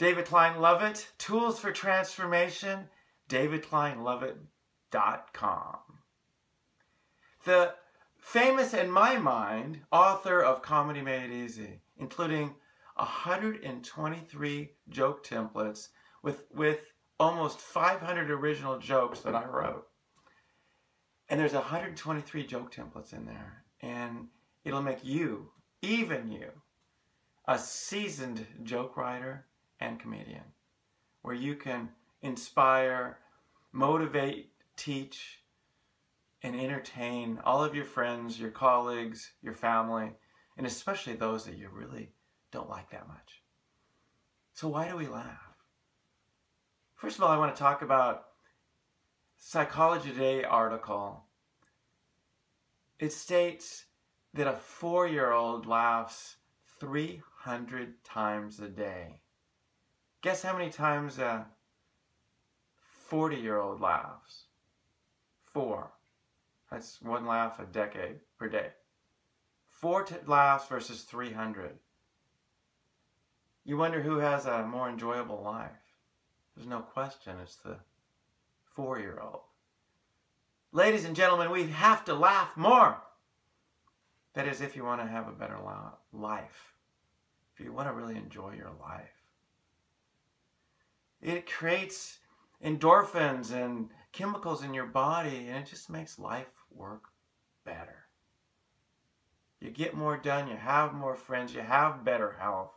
David Klein Lovett, Tools for Transformation, davidkleinlovett.com. The famous, in my mind, author of Comedy Made Easy, including 123 joke templates with, with almost 500 original jokes that I wrote. And there's 123 joke templates in there. And it'll make you, even you, a seasoned joke writer and comedian, where you can inspire, motivate, teach, and entertain all of your friends, your colleagues, your family, and especially those that you really don't like that much. So why do we laugh? First of all, I want to talk about Psychology Today article. It states that a four-year-old laughs 300 times a day. Guess how many times uh, a 40-year-old laughs? Four. That's one laugh a decade per day. Four laughs versus 300. You wonder who has a more enjoyable life. There's no question it's the four-year-old. Ladies and gentlemen, we have to laugh more. That is, if you want to have a better life. If you want to really enjoy your life. It creates endorphins and chemicals in your body, and it just makes life work better. You get more done, you have more friends, you have better health.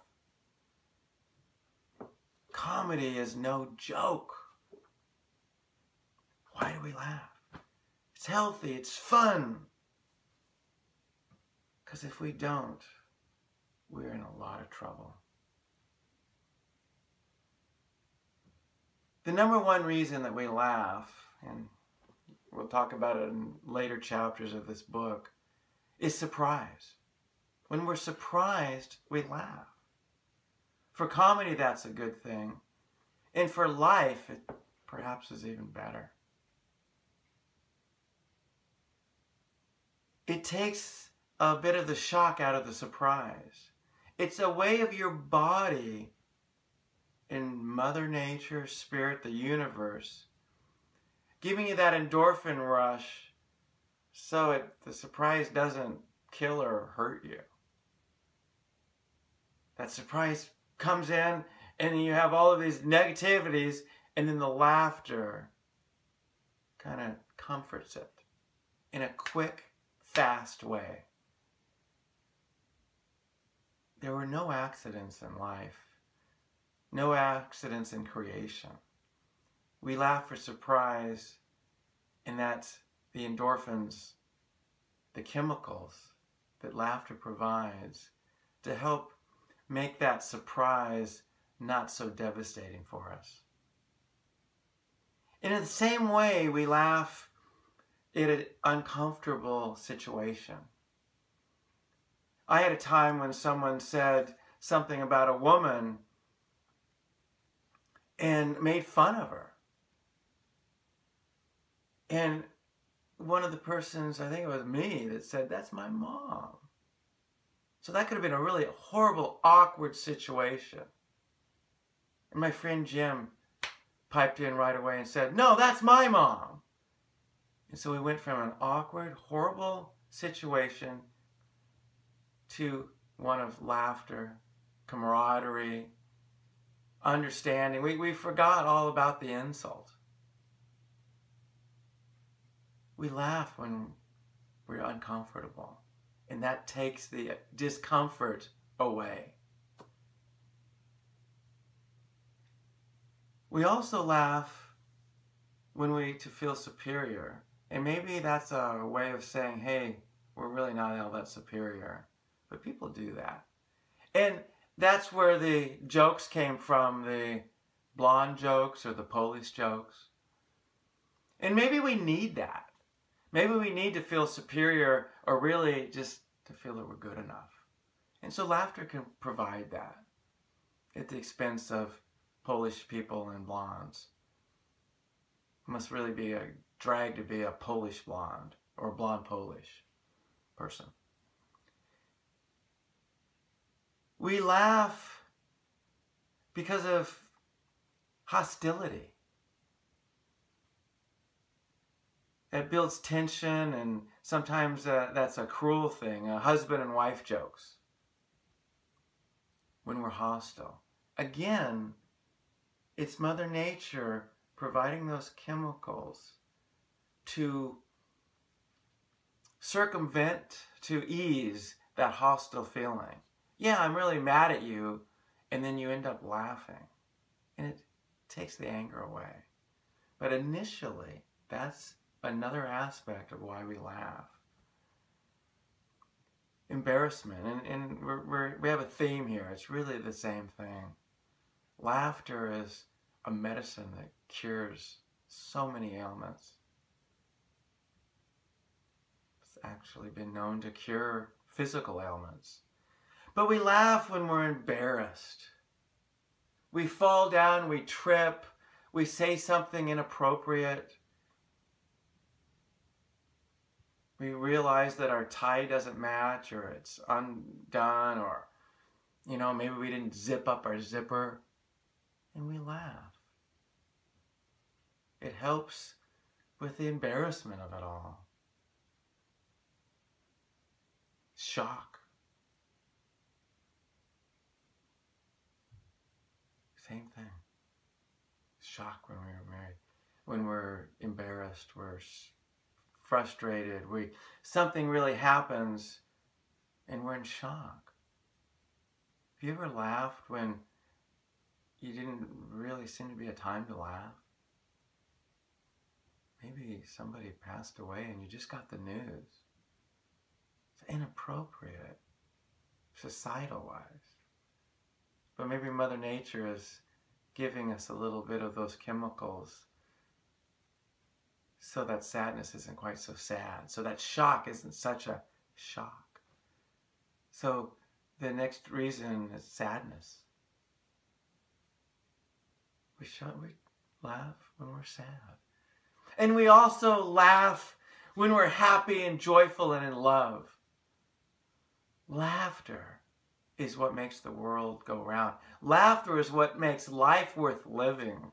Comedy is no joke. Why do we laugh? It's healthy, it's fun. Because if we don't, we're in a lot of trouble. The number one reason that we laugh, and we'll talk about it in later chapters of this book, is surprise. When we're surprised, we laugh. For comedy, that's a good thing. And for life, it perhaps is even better. It takes a bit of the shock out of the surprise. It's a way of your body in Mother Nature, Spirit, the universe, giving you that endorphin rush so it, the surprise doesn't kill or hurt you. That surprise comes in and you have all of these negativities and then the laughter kind of comforts it in a quick, fast way. There were no accidents in life, no accidents in creation. We laugh for surprise, and that's the endorphins, the chemicals that laughter provides to help make that surprise not so devastating for us. And in the same way, we laugh in an uncomfortable situation. I had a time when someone said something about a woman and made fun of her. And one of the persons, I think it was me, that said, That's my mom. So that could have been a really horrible, awkward situation. And my friend Jim piped in right away and said, No, that's my mom. And so we went from an awkward, horrible situation to one of laughter, camaraderie, understanding. We, we forgot all about the insult. We laugh when we're uncomfortable and that takes the discomfort away. We also laugh when we to feel superior. And maybe that's a way of saying, hey, we're really not all that superior. But people do that. And that's where the jokes came from, the blonde jokes or the Polish jokes. And maybe we need that. Maybe we need to feel superior or really just to feel that we're good enough. And so laughter can provide that at the expense of Polish people and blondes. It must really be a drag to be a Polish blonde or blonde Polish person. We laugh because of hostility. It builds tension, and sometimes uh, that's a cruel thing. Uh, husband and wife jokes when we're hostile. Again, it's Mother Nature providing those chemicals to circumvent, to ease that hostile feeling. Yeah, I'm really mad at you, and then you end up laughing. And it takes the anger away. But initially, that's another aspect of why we laugh. Embarrassment, and, and we're, we're, we have a theme here. It's really the same thing. Laughter is a medicine that cures so many ailments. It's actually been known to cure physical ailments. But we laugh when we're embarrassed. We fall down, we trip, we say something inappropriate. We realize that our tie doesn't match or it's undone or, you know, maybe we didn't zip up our zipper and we laugh. It helps with the embarrassment of it all. Shock. Same thing. Shock when we were married. When we're embarrassed, we're frustrated, we something really happens and we're in shock. Have you ever laughed when you didn't really seem to be a time to laugh. Maybe somebody passed away and you just got the news. It's inappropriate, societal wise. But maybe Mother Nature is giving us a little bit of those chemicals so that sadness isn't quite so sad. So that shock isn't such a shock. So the next reason is sadness. We, should, we laugh when we're sad. And we also laugh when we're happy and joyful and in love. Laughter is what makes the world go round. Laughter is what makes life worth living.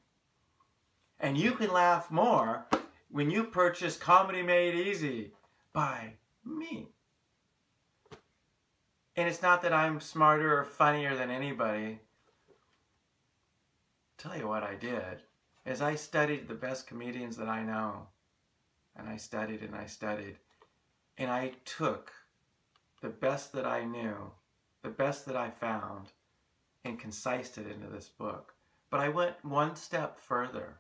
And you can laugh more when you purchase Comedy Made Easy by me. And it's not that I'm smarter or funnier than anybody tell you what I did is I studied the best comedians that I know. And I studied and I studied. And I took the best that I knew, the best that I found, and concised it into this book. But I went one step further.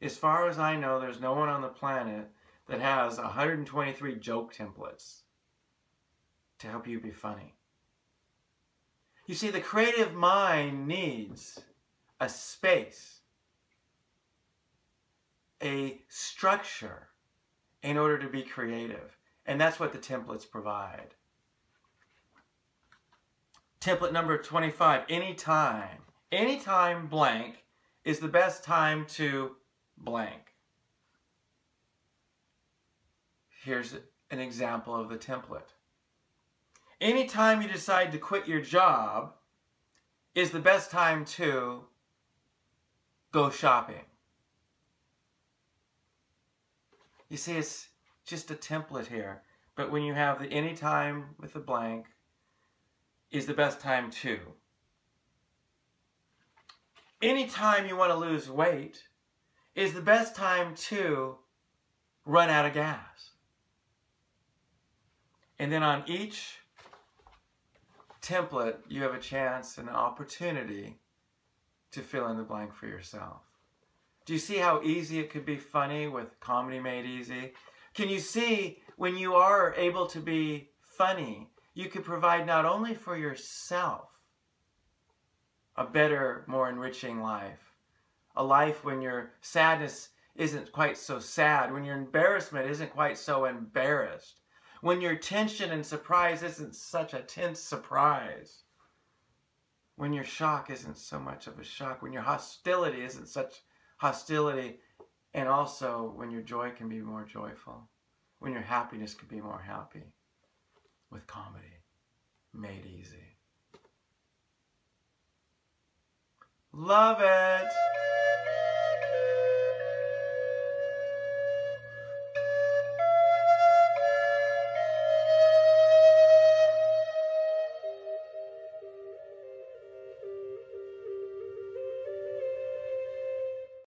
As far as I know, there's no one on the planet that has 123 joke templates to help you be funny. You see, the creative mind needs a space, a structure in order to be creative. And that's what the templates provide. Template number 25, anytime. Anytime blank is the best time to blank. Here's an example of the template. Anytime you decide to quit your job is the best time to go shopping. You see, it's just a template here. But when you have the anytime with the blank, is the best time too. Anytime you want to lose weight is the best time to run out of gas. And then on each template, you have a chance and an opportunity to fill in the blank for yourself. Do you see how easy it could be funny with Comedy Made Easy? Can you see when you are able to be funny, you could provide not only for yourself a better, more enriching life, a life when your sadness isn't quite so sad, when your embarrassment isn't quite so embarrassed, when your tension and surprise isn't such a tense surprise, when your shock isn't so much of a shock, when your hostility isn't such hostility, and also when your joy can be more joyful, when your happiness can be more happy with comedy made easy. Love it!